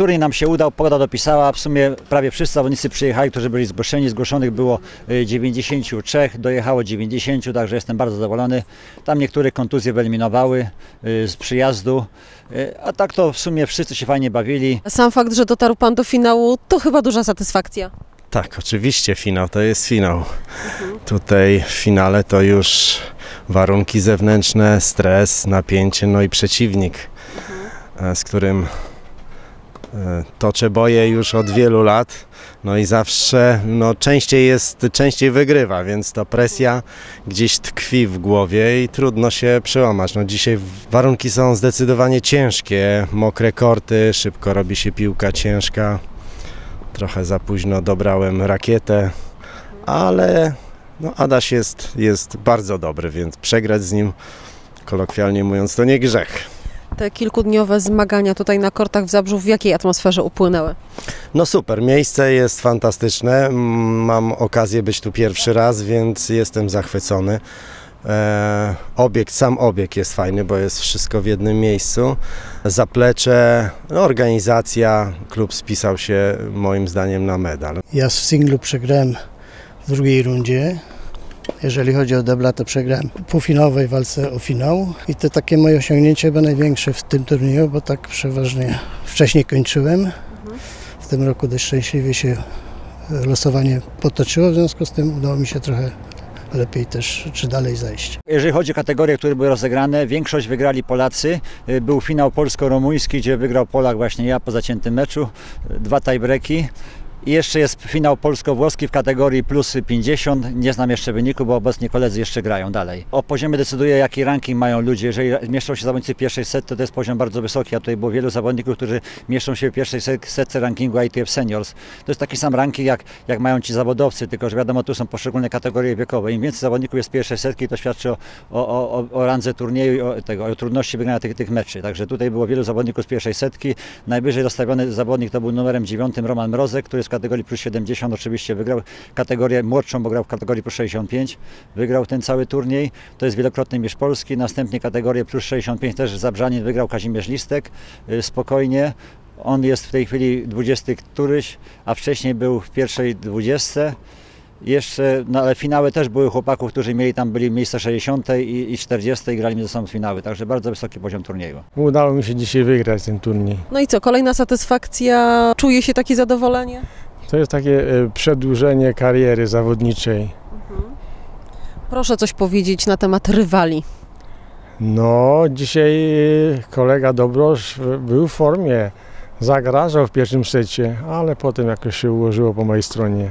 turniej nam się udał, pogoda dopisała, w sumie prawie wszyscy zawodnicy przyjechali, którzy byli zgłoszeni. Zgłoszonych było y, 93, dojechało 90, także jestem bardzo zadowolony. Tam niektóre kontuzje wyeliminowały y, z przyjazdu, y, a tak to w sumie wszyscy się fajnie bawili. Sam fakt, że dotarł Pan do finału, to chyba duża satysfakcja. Tak, oczywiście finał to jest finał. Tutaj w finale to już warunki zewnętrzne, stres, napięcie, no i przeciwnik, e, z którym toczę boje już od wielu lat. No i zawsze no, częściej jest, częściej wygrywa, więc ta presja gdzieś tkwi w głowie i trudno się przełamać. No dzisiaj warunki są zdecydowanie ciężkie, mokre korty, szybko robi się piłka ciężka. Trochę za późno dobrałem rakietę, ale no Adaś jest, jest bardzo dobry, więc przegrać z nim, kolokwialnie mówiąc, to nie grzech. Te kilkudniowe zmagania tutaj na kortach w Zabrzu w jakiej atmosferze upłynęły? No super, miejsce jest fantastyczne. Mam okazję być tu pierwszy raz, więc jestem zachwycony. E, obiekt, sam obiekt jest fajny, bo jest wszystko w jednym miejscu. Zaplecze, no, organizacja, klub spisał się moim zdaniem na medal. Ja w singlu przegrałem w drugiej rundzie. Jeżeli chodzi o debla, to przegrałem półfinałowej walce o finał. I to takie moje osiągnięcie chyba największe w tym turnieju, bo tak przeważnie wcześniej kończyłem. W tym roku dość szczęśliwie się losowanie potoczyło, w związku z tym udało mi się trochę lepiej też, czy dalej zajść. Jeżeli chodzi o kategorie, które były rozegrane, większość wygrali Polacy. Y, Był finał polsko-rumuński, gdzie wygrał Polak właśnie ja po zaciętym meczu, y, dwa tiebreaki. I jeszcze jest finał polsko-włoski w kategorii plus 50. Nie znam jeszcze wyniku, bo obecnie koledzy jeszcze grają dalej. O poziomie decyduje, jaki ranking mają ludzie. Jeżeli mieszczą się zawodnicy pierwszej setce, to jest poziom bardzo wysoki. A tutaj było wielu zawodników, którzy mieszczą się w pierwszej set- setce rankingu ITF Seniors. To jest taki sam ranking, jak, jak mają ci zawodowcy, tylko że wiadomo, tu są poszczególne kategorie wiekowe. Im więcej zawodników jest pierwszej setki, to świadczy o, o, o, o- randze turnieju i o, tego, o trudności wygrania tych, tych meczy. Także tutaj było wielu zawodników z pierwszej setki. Najwyżej rozstawiony zawodnik to był numerem 9 Roman Mrozek, który z kategorii plus 70 oczywiście wygrał kategorię młodszą, bo grał w kategorii plus 65. Wygrał ten cały turniej. To jest wielokrotny mistrz Polski. Następnie kategorię plus 65 też Zabrzanin wygrał Kazimierz Listek. Y, Spokojnie. On jest w tej chwili 20 któryś, a wcześniej był w pierwszej 20. Jeszcze, no ale finały też były chłopaków, którzy mieli tam byli miejsca 60 i, i 40 i grali ze sobą finały, także bardzo wysoki poziom turnieju. Udało mi się dzisiaj wygrać ten turniej. No i co, kolejna satysfakcja? Czuje się takie zadowolenie? To jest takie e, przedłużenie kariery zawodniczej. Proszę coś powiedzieć na temat rywali. No, dzisiaj e, kolega Dobrosz był w formie. Zagrażał w pierwszym secie, ale potem jakoś się ułożyło po mojej stronie.